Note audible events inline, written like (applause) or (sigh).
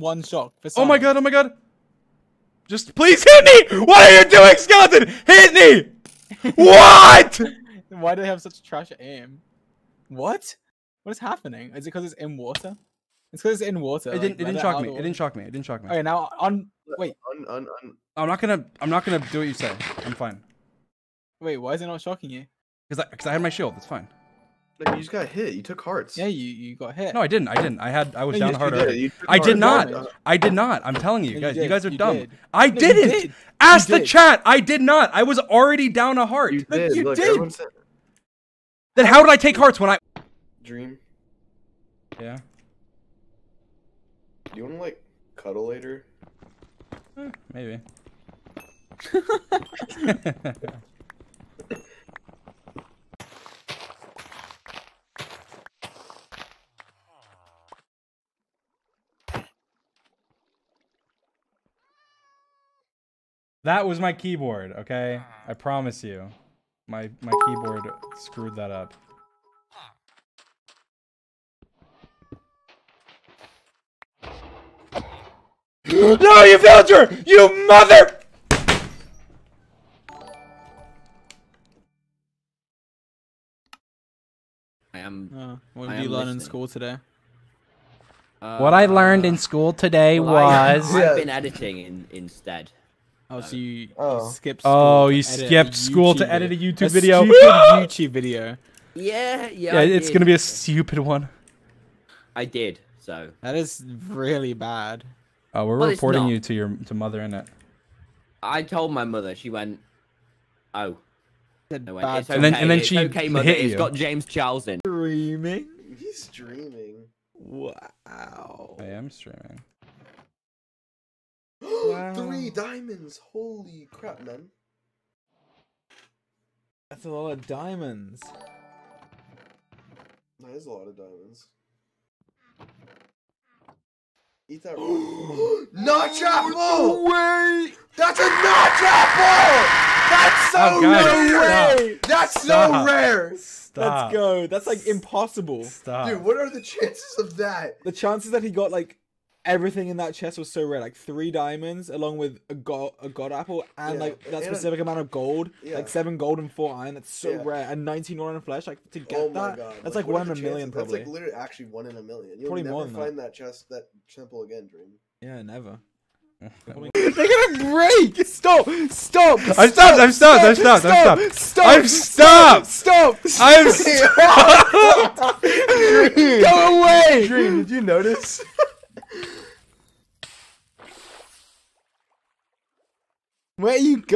one shock. For Oh my god, oh my god. Just please hit me! What are you doing, skeleton? Hit me! What? (laughs) Why do they have such trash aim? What? What is happening? Is it because it's in water? It's because it's in water. It didn't it didn't shock me. the It didn't shock me. It didn't shock me. Okay, now on. Wait, Un, un, un. I'm not gonna I'm not gonna do what you say. I'm fine. wait. Why is it not shocking you? Cuz I cuz I had my shield. It's fine. No, you just got hit. You took hearts. Yeah, you you got hit. No, I didn't. I didn't. I had I was No, down yes, hard you already. You took I did hearts. not. I did not. I'm telling you No, you guys. You, did. guys are You dumb. did. I No, you didn't. did. Ask You the did. chat. I did not. I was already down a heart. You did. you Look, did. everyone said Then how did I take hearts when I dream. Yeah. Do you want to like cuddle later? Eh, maybe. (laughs) (laughs) That was my keyboard, okay? I promise you. My my keyboard screwed that up. no, you villager! You mother! I am. Oh, what I did you am learn in school today? Uh, What I learned in school today well, was. I've been editing in, instead. Oh, so you Oh. skipped. Oh, school Oh, to you edit a skipped school to YouTube edit a video. YouTube video. stupid YouTube video. Yeah, (laughs) yeah. Yeah, I it's did. gonna be a stupid one. I did. So That is really bad. Oh, we're Well, reporting you to your to mother in it. I told my mother. She went, "Oh." Went, bad it's And then- and then it's she okay, mother. hit It's you. got James Charles in. streaming. He's dreaming. Wow. I am streaming. (gasps) Three diamonds. Holy crap, man. That's a lot of diamonds. That is a lot of diamonds. (gasps) Eat that. (gasps) notch apple. Wait. That's a notch apple. That's so Oh, guys, rare. stop. That's Stop. so rare. Stop. Let's go. That's like impossible. Stop. Dude, what are the chances of that? The chances that he got like everything in that chest was so rare, like three diamonds along with a god a god apple and Yeah, like that and a- specific amount of gold, Yeah. like seven gold and four iron. That's so Yeah. rare, and nineteen iron flesh. Like to get oh that, god. that's like, what one in a the million, probably. That's like literally actually one in a million. You'll Probably never more than find that. chest, that temple again, Dream. yeah, never. (laughs) (laughs) They're gonna break! Stop! Stop! I've stopped, I've stopped, I've stopped, I've stopped. Stop! I've stopped. Stop! I'm Go away! Dream, did you notice? (laughs) Where you go?